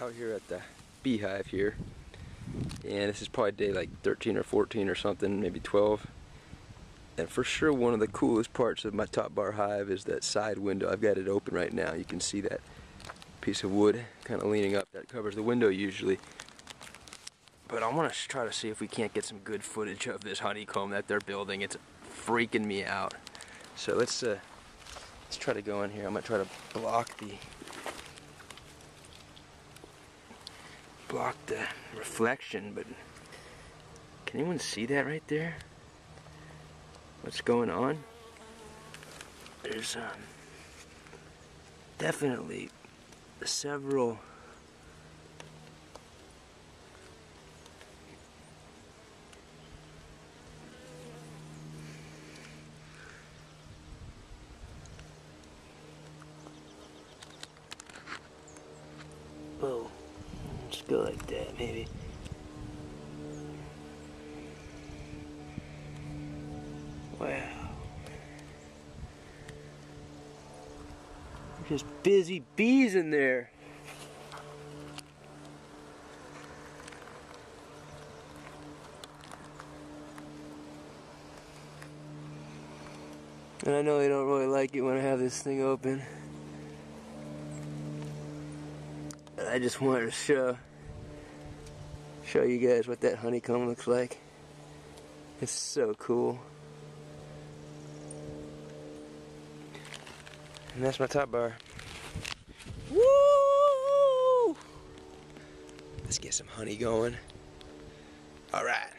out here at the beehive here. And this is probably day like 13 or 14 or something, maybe 12. And for sure one of the coolest parts of my top bar hive is that side window. I've got it open right now. You can see that piece of wood kind of leaning up that covers the window usually. But I want to try to see if we can't get some good footage of this honeycomb that they're building. It's freaking me out. So let's uh, let's try to go in here. I'm gonna try to block the block the reflection, but can anyone see that right there? What's going on? There's um, definitely several go like that maybe. Wow. There's busy bees in there. And I know they don't really like it when I have this thing open. But I just wanted to show show you guys what that honeycomb looks like. It's so cool. And that's my top bar. Woo! Let's get some honey going. All right.